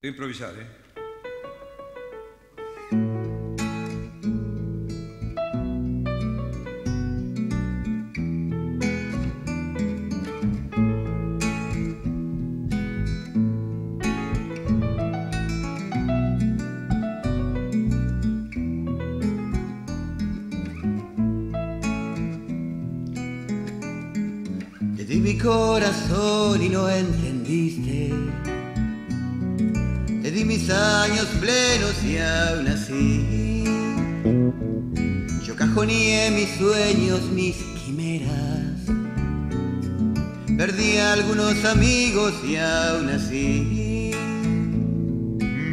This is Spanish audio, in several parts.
Improvisar, ¿eh? Te di mi corazón y no entendiste. Di mis años plenos y aún así. Yo cajoneé mis sueños, mis quimeras. Perdí algunos amigos y aún así.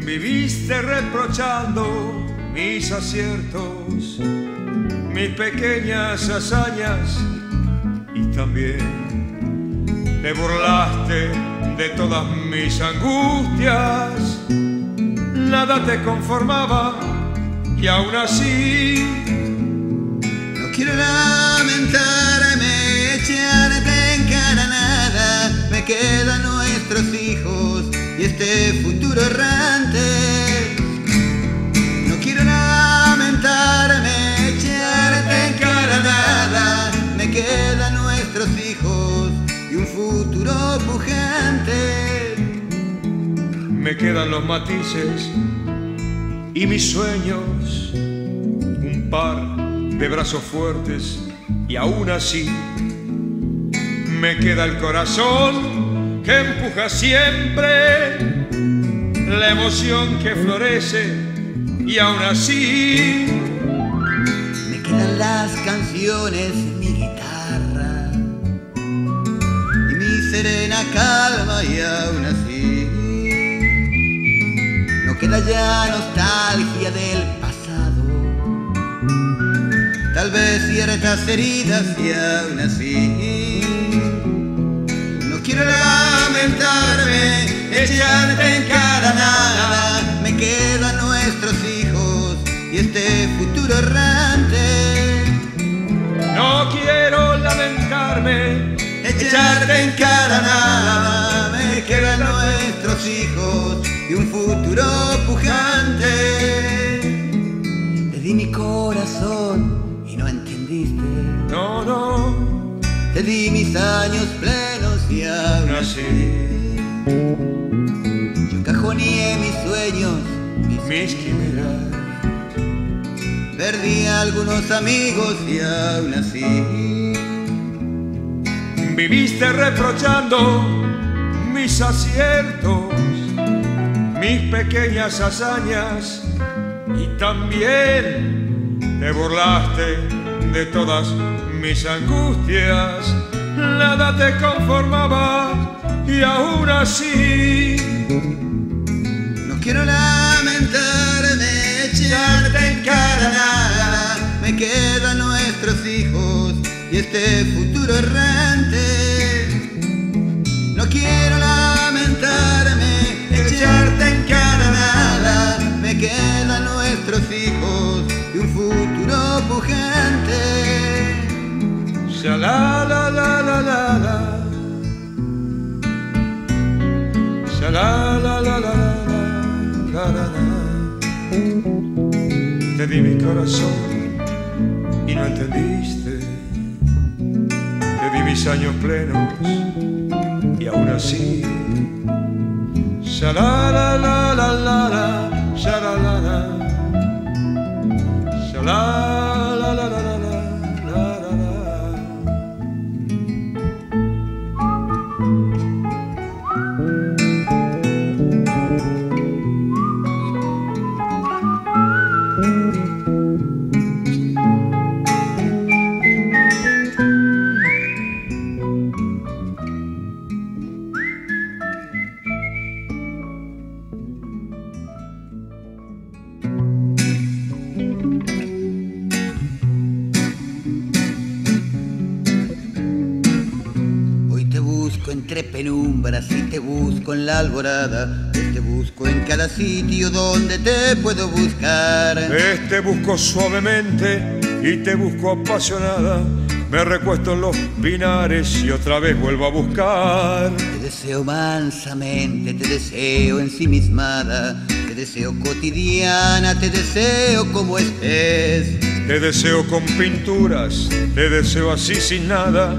Viviste reprochando mis aciertos, mis pequeñas hazañas y también te burlaste de todas mis angustias. Nada te conformaba y aún así No quiero lamentarme, echarte en cara nada. Me quedan nuestros hijos y este futuro errante. Me quedan los matices y mis sueños, un par de brazos fuertes y aún así me queda el corazón que empuja siempre, la emoción que florece y aún así Me quedan las canciones en mi guitarra y mi serena calma y aún ya nostalgia del pasado. Tal vez ciertas heridas y aún así no quiero lamentarme, echarte en cara nada. Me quedan nuestros hijos y este futuro errante. no quiero lamentarme, Echarte en cara nada, me quedan nuestros hijos y un futuro pujante. Te di mi corazón y no entendiste. no, no, Te di mis años plenos y aún así yo cajoneé mis sueños, mis, mis quimeras. Perdí a algunos amigos y aún así Viviste reprochando mis aciertos, mis pequeñas hazañas y también te burlaste de todas mis angustias. Nada te conformaba y aún así No quiero lamentarme, echarte en cara nada. Me quedan nuestros hijos y este futuro errante. La la la la la la. Te di mi corazón y no entendiste. Te di mis años plenos y aún así. Sha la la la la la la. La entre penumbras y te busco en la alborada. Te busco en cada sitio donde te puedo buscar. Ves, te busco suavemente y te busco apasionada. me recuesto en los pinares y otra vez vuelvo a buscar. Te deseo mansamente, te deseo ensimismada, te deseo cotidiana, te deseo como estés. Te deseo con pinturas, te deseo así sin nada,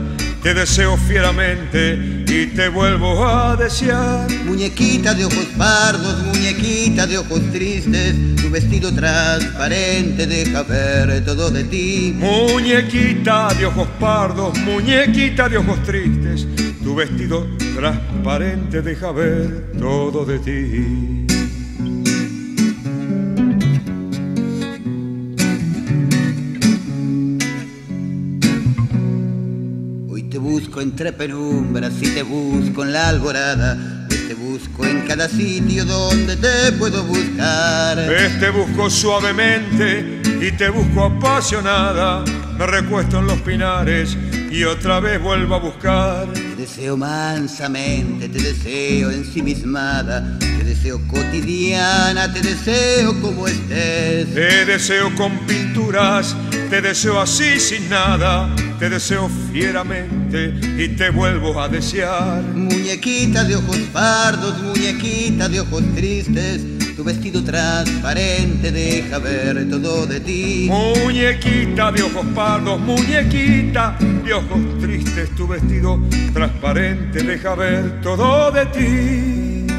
te deseo fieramente y te vuelvo a desear. Muñequita de ojos pardos, muñequita de ojos tristes, tu vestido transparente deja ver todo de ti. Muñequita de ojos pardos, muñequita de ojos tristes, tu vestido transparente deja ver todo de ti. Busco entre penumbras y te busco en la alborada. te busco en cada sitio donde te puedo buscar. te busco suavemente y te busco apasionada. Me recuesto en los pinares y otra vez vuelvo a buscar. Te deseo mansamente, te deseo ensimismada, te deseo cotidiana, te deseo como estés. Te deseo con pinturas, te deseo así sin nada te deseo fieramente y te vuelvo a desear. Muñequita de ojos pardos, muñequita de ojos tristes, tu vestido transparente deja ver todo de ti. Muñequita de ojos pardos, muñequita de ojos tristes, tu vestido transparente deja ver todo de ti.